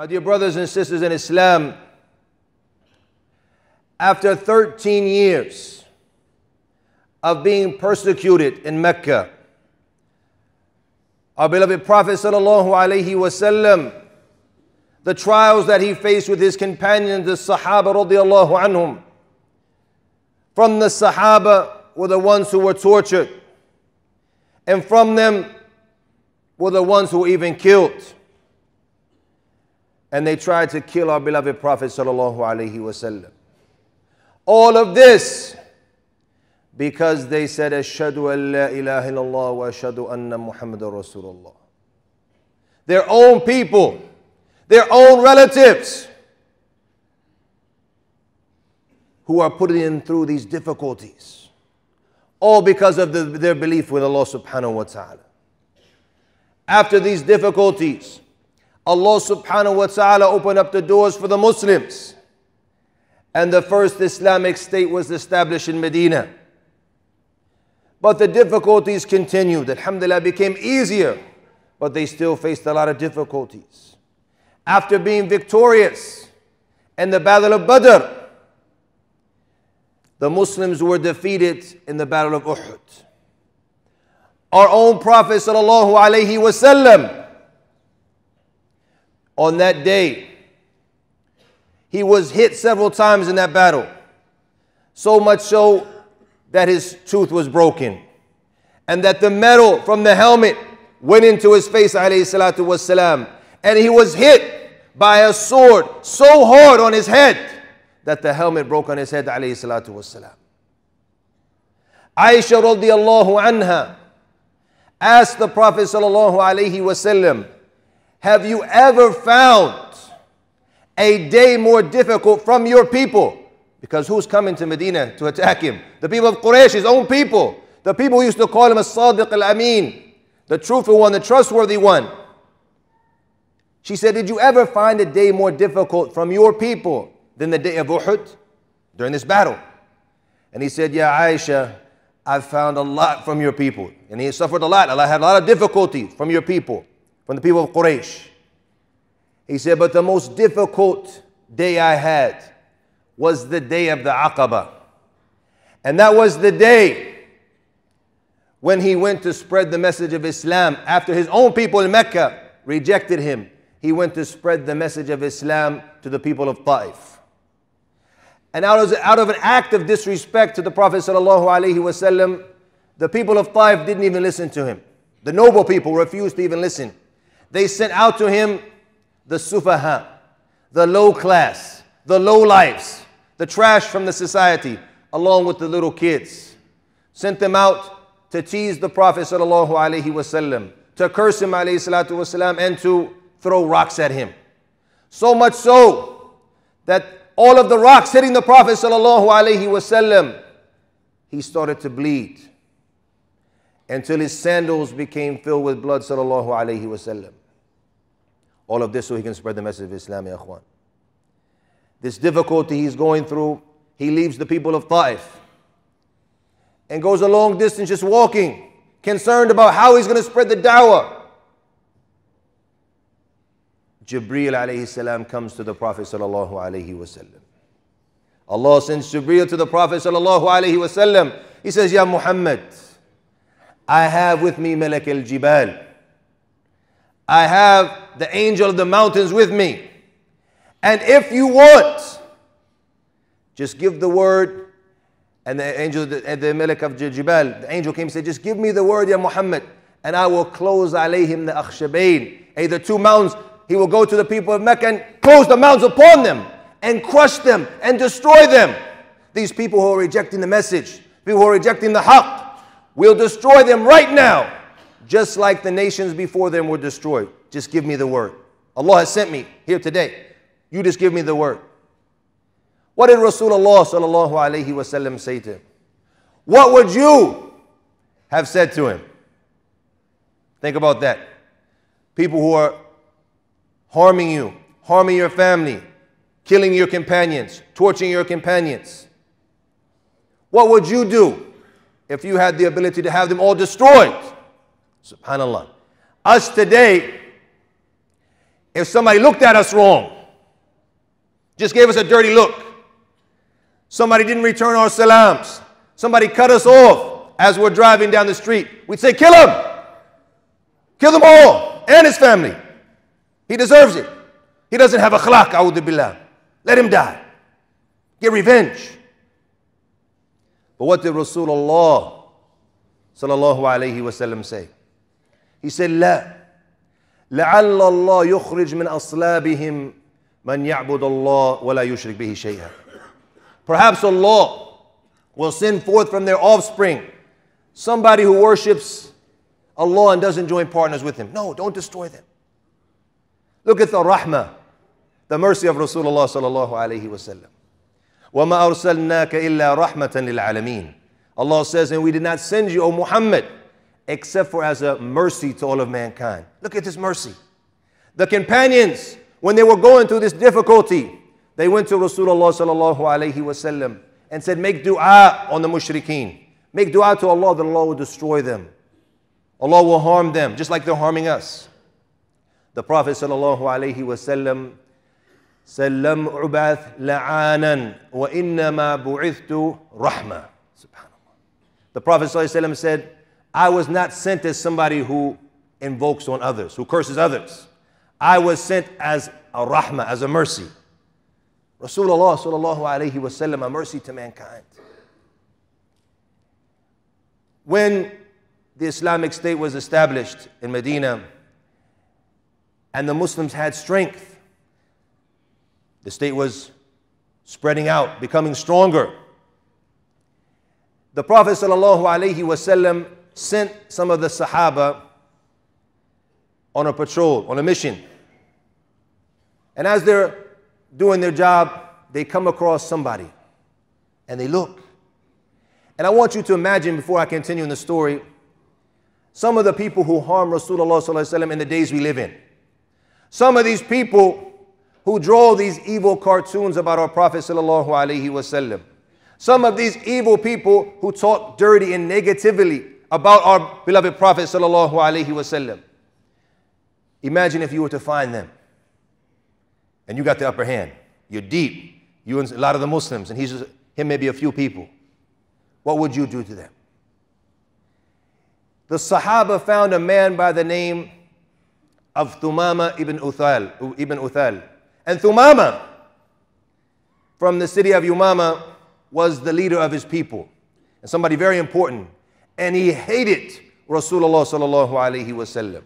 My dear brothers and sisters in Islam, after 13 years of being persecuted in Mecca, our beloved Prophet sallallahu alaihi wasallam, the trials that he faced with his companions, the Sahaba radiallahu anhum. From the Sahaba were the ones who were tortured, and from them were the ones who were even killed. And they tried to kill our beloved Prophet sallallahu alaihi wasallam. All of this because they said, Ashadu an la ilaha illallah wa ashadu anna Muhammad Rasulullah. Their own people, their own relatives, who are putting them through these difficulties. All because of the, their belief with Allah subhanahu wa ta'ala. After these difficulties, Allah subhanahu wa ta'ala opened up the doors for the Muslims. And the first Islamic state was established in Medina. But the difficulties continued. Alhamdulillah became easier, but they still faced a lot of difficulties. After being victorious in the Battle of Badr, the Muslims were defeated in the Battle of Uhud. Our own Prophet sallallahu alaihi wasallam on that day he was hit several times in that battle. So much so that his tooth was broken and that the metal from the helmet went into his face والسلام, and he was hit by a sword so hard on his head that the helmet broke on his head والسلام. Aisha radiallahu anha asked the Prophet sallallahu alaihi wasallam, have you ever found a day more difficult from your people? Because who's coming to Medina to attack him? The people of Quraysh, his own people. The people who used to call him a Sadiq al Amin, the truthful one, the trustworthy one. She said, Did you ever find a day more difficult from your people than the day of Uhud during this battle? And he said, Yeah, Aisha, I've found a lot from your people. And he suffered a lot. Allah had a lot of difficulty from your people, from the people of Quraysh. He said, But the most difficult day I had was the day of the Aqaba. And that was the day when he went to spread the message of Islam after his own people in Mecca rejected him. He went to spread the message of Islam to the people of Ta'if. And out of, out of an act of disrespect to the Prophet wasallam, the people of Ta'if didn't even listen to him. The noble people refused to even listen. They sent out to him the sufaha, the low class, the low lives, the trash from the society, along with the little kids. Sent them out to tease the Prophet wasallam, to curse him wasallam, and to throw rocks at him. So much so that all of the rocks hitting the Prophet wasallam, he started to bleed until his sandals became filled with blood sallallahu wasallam. All of this so he can spread the message of Islam, ya akhwan this difficulty he's going through, he leaves the people of Ta'if and goes a long distance just walking, concerned about how he's going to spread the dawah. Jibreel alayhi salam comes to the Prophet sallallahu alayhi wasallam. Allah sends Jibreel to the Prophet sallallahu alayhi wasallam. He says, Ya Muhammad, I have with me Malak al-Jibal. I have the angel of the mountains with me. And if you want, just give the word. And the angel, the, the Malik of Jibal, the angel came and said, Just give me the word, Ya Muhammad, and I will close alayhim the akhshabain. Either two mountains, he will go to the people of Mecca and close the mountains upon them and crush them and destroy them. These people who are rejecting the message, people who are rejecting the haqq, will destroy them right now, just like the nations before them were destroyed. Just give me the word. Allah has sent me here today. You just give me the word. What did Rasulullah sallallahu alaihi wasallam say to him? What would you have said to him? Think about that. People who are harming you, harming your family, killing your companions, torturing your companions. What would you do if you had the ability to have them all destroyed? Subhanallah. Us today, if somebody looked at us wrong, just gave us a dirty look, somebody didn't return our salams, somebody cut us off as we're driving down the street, we'd say, kill him! Kill them all and his family. He deserves it. He doesn't have akhlaq, a'udhu billah. Let him die. Get revenge. But what did Rasulullah sallallahu alayhi wasallam say? He said, لا لعل الله يخرج من أصلابهم من يعبد الله ولا يشرك به شيئا. Perhaps Allah will send forth from their offspring somebody who worships Allah and doesn't join partners with Him. No, don't destroy them. Look at the rahmah, the mercy of Rasulullah sallallahu alayhi wasallam. وَمَا أَرْسَلْنَاكَ إِلَّا رَحْمَةً لِلْعَالَمِينَ Allah says, and we did not send you, O Muhammad, except for as a mercy to all of mankind. Look at this mercy. The companions, when they were going through this difficulty, they went to Rasulullah sallallahu alayhi wasallam and said, Make dua on the mushrikeen. Make dua to Allah that Allah will destroy them. Allah will harm them, just like they're harming us. The Prophet sallallahu alayhi wasallam said, Lam ubath la'anan wa innama bu'ithtu rahma. Subhanallah. The Prophet sallallahu alayhi wasallam said, I was not sent as somebody who invokes on others, who curses others. I was sent as a rahmah, as a mercy. Rasulullah sallallahu alayhi wasallam, a mercy to mankind. When the Islamic State was established in Medina and the Muslims had strength, the state was spreading out, becoming stronger. The Prophet ﷺ sent some of the Sahaba on a patrol, on a mission. And as they're doing their job, they come across somebody and they look. And I want you to imagine, before I continue in the story, some of the people who harm Rasulullah in the days we live in. Some of these people who draw these evil cartoons about our Prophet sallallahu alaihi wasallam. Some of these evil people who talk dirty and negatively about our beloved Prophet sallallahu alaihi wasallam. Imagine if you were to find them and you got the upper hand. You're deep. You and a lot of the Muslims, and he's just, him maybe a few people. What would you do to them? The Sahaba found a man by the name of Thumama ibn Uthal, ibn Uthal. And Thumama from the city of Yamama was the leader of his people and somebody very important. And he hated Rasulullah sallallahu alaihi wasallam.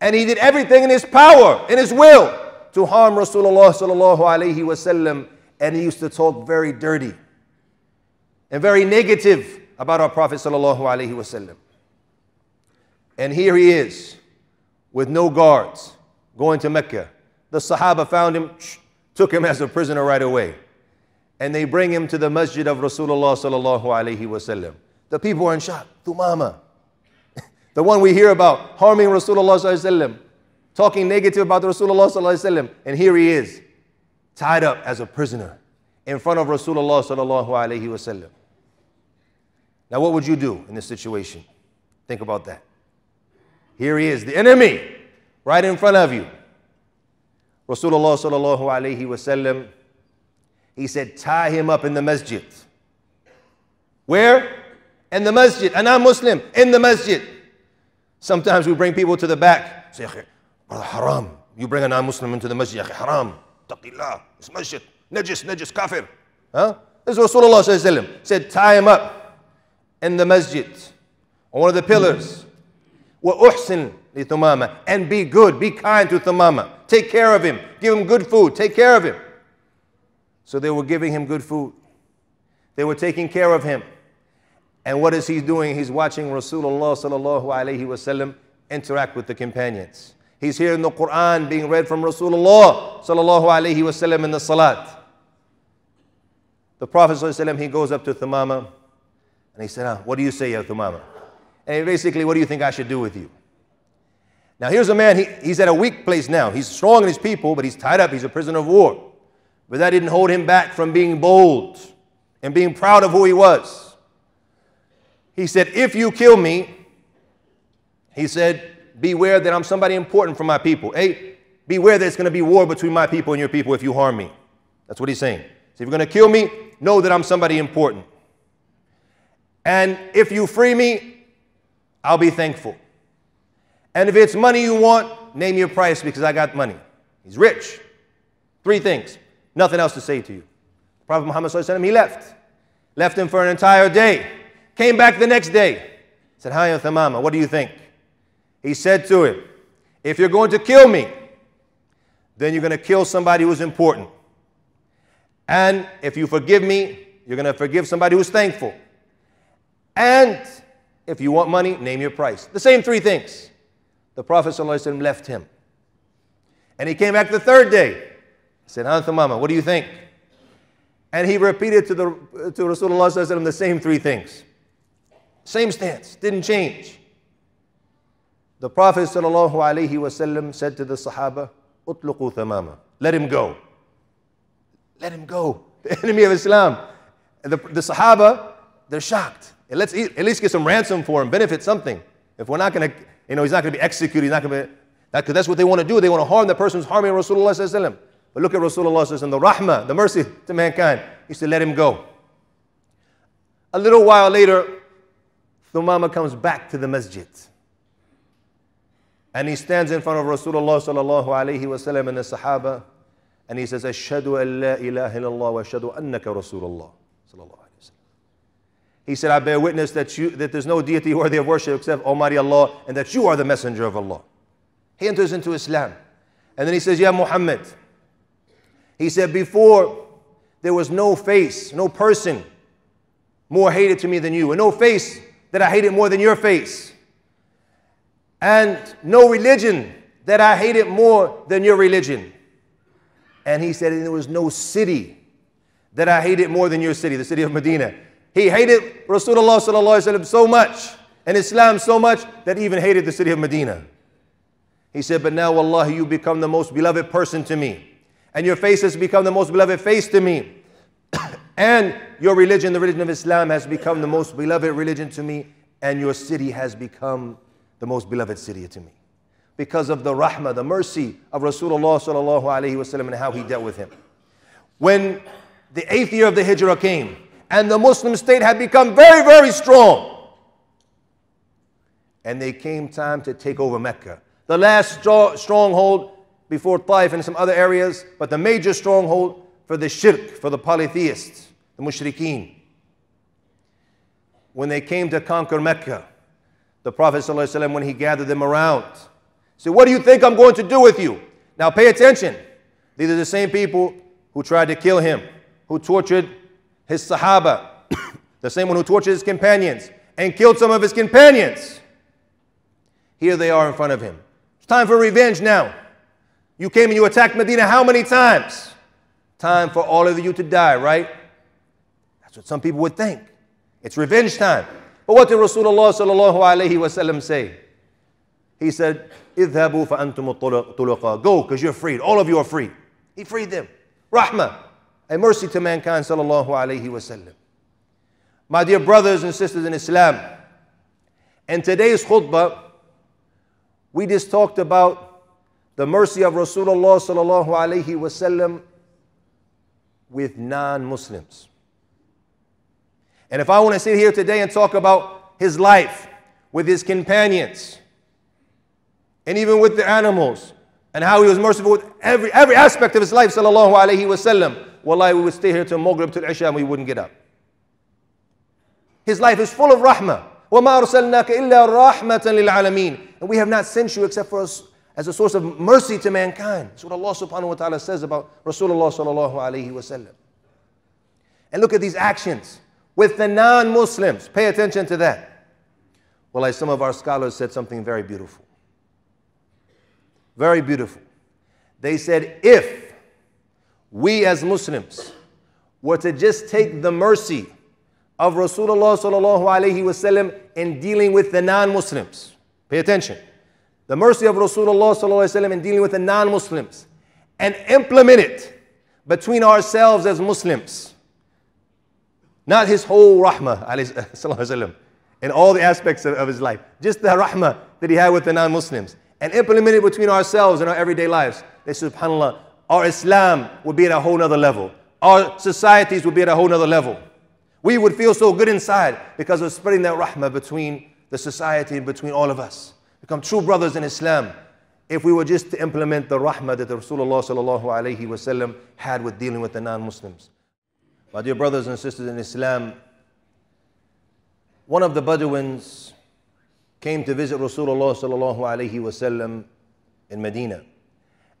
And he did everything in his power, in his will, to harm Rasulullah sallallahu alaihi wasallam. And he used to talk very dirty and very negative about our Prophet sallallahu alaihi wasallam. And here he is with no guards going to Mecca the Sahaba found him, took him as a prisoner right away. And they bring him to the masjid of Rasulullah sallallahu alaihi wasallam. The people are in shock. Thumama, the one we hear about harming Rasulullah talking negative about Rasulullah and here he is, tied up as a prisoner in front of Rasulullah. Now, what would you do in this situation? Think about that. Here he is, the enemy, right in front of you. Rasulullah sallallahu alayhi wasallam, he said, tie him up in the masjid. Where? In the masjid. And I'm Muslim, in the masjid. Sometimes we bring people to the back. Say, brother, haram. You bring a non-Muslim into the masjid, haram. Taqillah. It's masjid. Najis, najis, kafir. Huh? This is Rasulullah sallallahu said, tie him up in the masjid on one of the pillars. وَأُحْسِن لِثُمَامَ And be good, be kind to Thumama. Take care of him. Give him good food. Take care of him. So they were giving him good food. They were taking care of him. And what is he doing? He's watching Rasulullah interact with the companions. He's hearing the Quran being read from Rasulullah sallallahu alayhi wasallam in the salat. The Prophet sallallahu he goes up to Thumama and he said, ah, what do you say, Ya Thumama? And basically, what do you think I should do with you? Now, here's a man, he, he's at a weak place now. He's strong in his people, but he's tied up. He's a prisoner of war. But that didn't hold him back from being bold and being proud of who he was. He said, If you kill me, he said, beware that I'm somebody important for my people. Hey, beware that it's going to be war between my people and your people if you harm me. That's what he's saying. So if you're going to kill me, know that I'm somebody important. And if you free me, I'll be thankful. And if it's money you want, name your price because I got money. He's rich. Three things. Nothing else to say to you. Prophet Muhammad, he left. Left him for an entire day. Came back the next day. Said, Hi, Thumama, what do you think? He said to him, If you're going to kill me, then you're going to kill somebody who's important. And if you forgive me, you're going to forgive somebody who's thankful. And if you want money, name your price. The same three things. The Prophet ﷺ left him. And he came back the third day. He said, Mama, what do you think? And he repeated to, the, to Rasulullah the same three things. Same stance, didn't change. The Prophet ﷺ said to the Sahaba, Utluqu Thumama. Let him go. Let him go. The enemy of Islam. The, the Sahaba, they're shocked. Let's eat, at least get some ransom for him, benefit something. If we're not going to, you know, he's not going to be executed, he's not going to be, that, that's what they want to do. They want to harm the person who's harming Rasulullah. But look at Rasulullah, the rahmah, the mercy to mankind. He said, let him go. A little while later, Thumama comes back to the masjid. And he stands in front of Rasulullah sallallahu alayhi wasallam and the Sahaba, and he says, Ashhadu an la ilaha illallah wa ashhadu annaka Rasulullah sallallahu He said, I bear witness that, you, that there's no deity worthy of worship except Almighty Allah, and that you are the messenger of Allah. He enters into Islam. And then he says, Ya Muhammad. He said, Before there was no face, no person more hated to me than you, and no face that I hated more than your face and no religion that I hated more than your religion. And he said, and there was no city that I hated more than your city, the city of Medina. He hated Rasulullah so much and Islam so much that he even hated the city of Medina. He said, But now, Wallahi, you become the most beloved person to me. And your face has become the most beloved face to me. and your religion, the religion of Islam, has become the most beloved religion to me. And your city has become the most beloved city to me. Because of the rahmah, the mercy of Rasulullah sallallahu alaihi wasallam and how he dealt with him. When the eighth year of the Hijrah came and the Muslim state had become very, very strong, and they came time to take over Mecca. The last stronghold before Taif and some other areas, but the major stronghold for the shirk, for the polytheists, the mushrikeen. When they came to conquer Mecca, the Prophet ﷺ, when he gathered them around, said, What do you think I'm going to do with you? Now pay attention. These are the same people who tried to kill him, who tortured his Sahaba, the same one who tortured his companions and killed some of his companions. Here they are in front of him. It's time for revenge now. You came and you attacked Medina how many times? Time for all of you to die, right? That's what some people would think. It's revenge time. But what did Rasulullah sallallahu alayhi wasallam say? He said, اذهبوا فأنتم طلقا. Go, because you're freed. All of you are free. He freed them. Rahmah, a mercy to mankind sallallahu alayhi wasallam. My dear brothers and sisters in Islam, in today's khutbah, we just talked about the mercy of Rasulullah sallallahu alayhi wasallam with non-Muslims. And if I want to sit here today and talk about his life with his companions and even with the animals and how he was merciful with every, every aspect of his life, sallallahu alayhi wasallam, wallahi, we would stay here till Maghrib, till Isha, and we wouldn't get up. His life is full of rahmah. وَمَا أَرْسَلْنَاكَ إِلَّا رَحْمَةً لِلْعَالَمِينَ And we have not sent you except for us as a source of mercy to mankind. That's what Allah subhanahu wa ta'ala says about Rasulullah sallallahu alayhi wasallam. And look at these actions with the non Muslims. Pay attention to that. Well, like some of our scholars said something very beautiful. Very beautiful. They said, if we as Muslims were to just take the mercy of Rasulullah sallallahu alaihi wasallam in dealing with the non-Muslims, pay attention. The mercy of Rasulullah in dealing with the non-Muslims, and implement it between ourselves as Muslims not his whole rahmah, in all the aspects of, of his life. Just the rahmah that he had with the non Muslims. and implement it between ourselves in our everyday lives, then subhanAllah, our Islam would be at a whole nother level. Our societies would be at a whole nother level. We would feel so good inside because of spreading that rahmah between the society and between all of us. Become true brothers in Islam if we were just to implement the rahmah that Rasulullah sallallahu wasallam had with dealing with the non-Muslims. My dear brothers and sisters in Islam, one of the Bedouins came to visit Rasulullah sallallahu wasallam in Medina.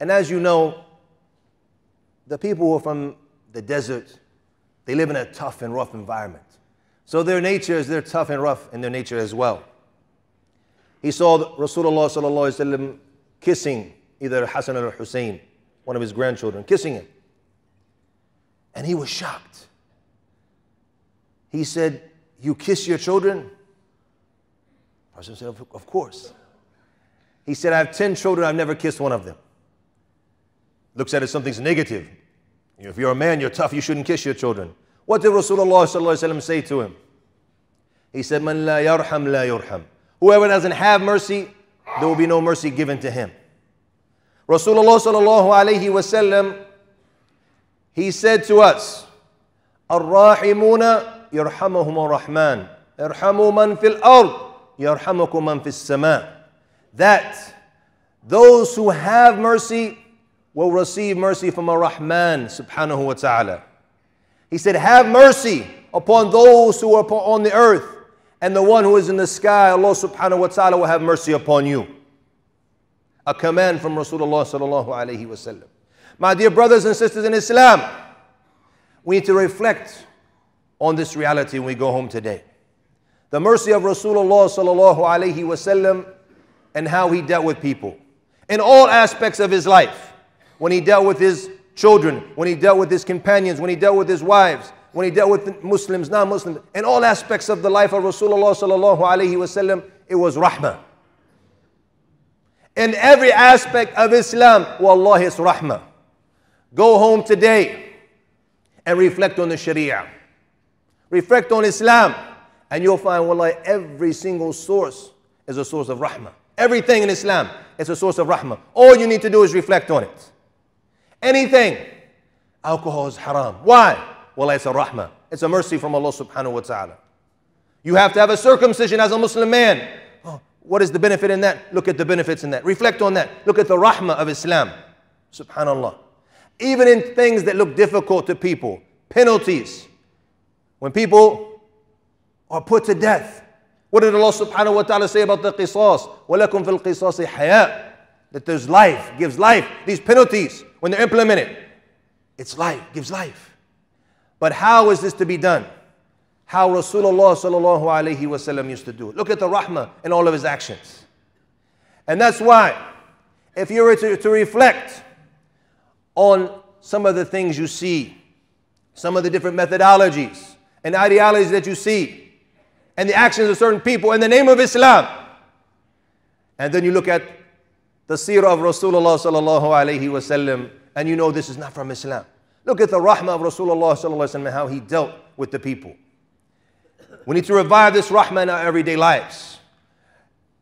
And as you know, the people who are from the desert, they live in a tough and rough environment. So their nature is they're tough and rough in their nature as well. He saw Rasulullah kissing either Hassan or Hussein, one of his grandchildren, kissing him. And he was shocked. He said, You kiss your children? Prophet said, Of course. He said, I have 10 children, I've never kissed one of them. Looks at it as something's negative. If you're a man, you're tough, you shouldn't kiss your children. What did Rasulullah say to him? He said, Man la yarham la yurham. Whoever doesn't have mercy, there will be no mercy given to him. Rasulullah sallallahu alayhi wasallam, he said to us, الراحمون يرحمهم الرحمن ارحموا من في الأرض يرحمكم من في السماء that those who have mercy will receive mercy from a Rahman subhanahu wa ta'ala. He said, Have mercy upon those who are on the earth, and the one who is in the sky, Allah subhanahu wa ta'ala will have mercy upon you. A command from Rasulullah sallallahu alayhi wasallam. My dear brothers and sisters in Islam, we need to reflect on this reality when we go home today. The mercy of Rasulullah sallallahu alayhi wasallam and how he dealt with people in all aspects of his life. When he dealt with his children, when he dealt with his companions, when he dealt with his wives, when he dealt with Muslims, non-Muslims, in all aspects of the life of Rasulullah it was rahmah. In every aspect of Islam, wallahi, it's rahmah. Go home today and reflect on the Sharia. Reflect on Islam, and you'll find, wallahi, every single source is a source of rahmah. Everything in Islam is a source of rahmah. All you need to do is reflect on it. Anything. Alcohol is haram. Why? Well, it's a rahmah. It's a mercy from Allah subhanahu wa ta'ala. You have to have a circumcision as a Muslim man. Oh, what is the benefit in that? Look at the benefits in that. Reflect on that. Look at the rahmah of Islam. Subhanallah. Even in things that look difficult to people, penalties. When people are put to death, what did Allah subhanahu wa ta'ala say about the qisas? وَلَكُمْ فِي الْقِصَاصِ حَيَاء That there's life, gives life. These penalties, when they're implemented, it's life, gives life. But how is this to be done? How Rasulullah sallallahu alayhi wasallam used to do it. Look at the rahmah in all of his actions. And that's why, if you were to, to reflect on some of the things you see, some of the different methodologies and ideologies that you see, and the actions of certain people in the name of Islam, and then you look at the seerah of Rasulullah sallallahu alayhi wasallam, and you know this is not from Islam. Look at the rahmah of Rasulullah wasallam, how he dealt with the people. We need to revive this rahmah in our everyday lives,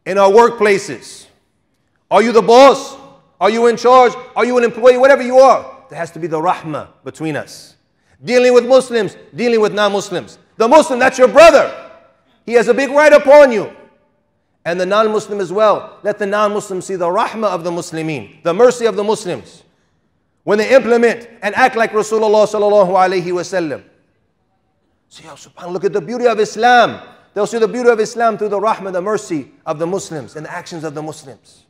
in our workplaces. Are you the boss? Are you in charge? Are you an employee? Whatever you are, there has to be the rahmah between us. Dealing with Muslims, dealing with non Muslims. The Muslim, that's your brother. He has a big right upon you and the non Muslim as well. Let the non Muslim see the rahmah of the Muslimin, the mercy of the Muslims. When they implement and act like Rasulullah sallallahu alayhi wasallam. See how subhanAllah, look at the beauty of Islam. They'll see the beauty of Islam through the rahmah, the mercy of the Muslims and the actions of the Muslims.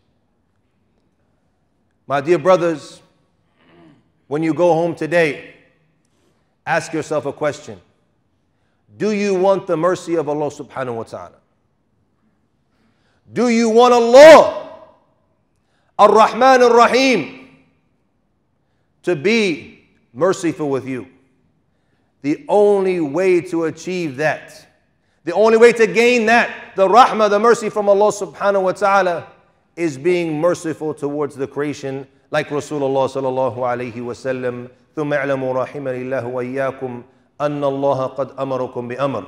My dear brothers, when you go home today, ask yourself a question. Do you want the mercy of Allah subhanahu wa ta'ala? Do you want Allah, Ar Rahman Ar Rahim, to be merciful with you? The only way to achieve that, the only way to gain that, the rahmah, the mercy from Allah subhanahu wa ta'ala, is being merciful towards the creation, like Rasulullah sallallahu alayhi wa sallam. ثم اعلموا رحمني الله وإياكم أن الله قد أمركم بأمر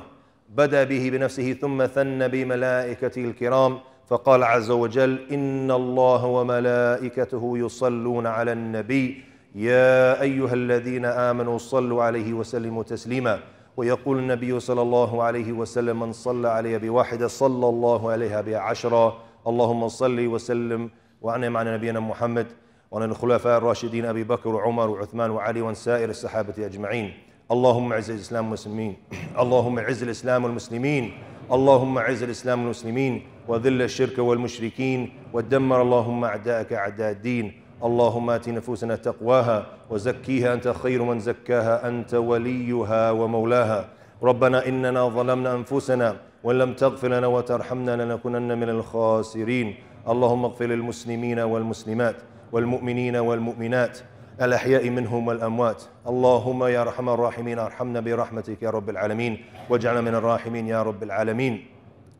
بدأ به بنفسه ثم ثن بملائكته الكرام فقال عز وجل إن الله وملائكته يصلون على النبي يا أيها الذين آمنوا صلوا عليه وسلموا تسليما. ويقول النبي صلى الله عليه وسلم من صلى علي بواحدة صلى الله عليها بعشرة. اللهم صل وسلم وأنعم على نبينا محمد وعلى الخلفاء الراشدين أبي بكر وعمر وعثمان وعلي وعن سائر الصحابة أجمعين. اللهم اعز الإسلام والمسلمين. اللهم اعز الإسلام والمسلمين. اللهم اعز الإسلام والمسلمين. وذل الشرك والمشركين. ودمر اللهم أعداءك أعداء الدين. اللهم آت نفوسنا تقواها وزكيها أنت خير من زكاها أنت وليها ومولاها. ربنا إننا ظلمنا أنفسنا وإن لم تغفر لنا وترحمنا لنكونن من الخاسرين. اللهم اغفر للمسلمين والمسلمات والمؤمنين والمؤمنات الأحياء منهم والأموات. اللهم يا أرحم الراحمين أرحمنا برحمتك يا رب العالمين واجعلنا من الراحمين يا رب العالمين.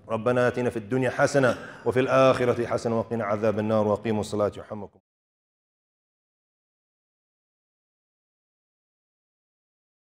ربنا آتنا في الدنيا حسنة وفي الآخرة حسنة وقنا عذاب النار وقيموا الصلاة يرحمكم.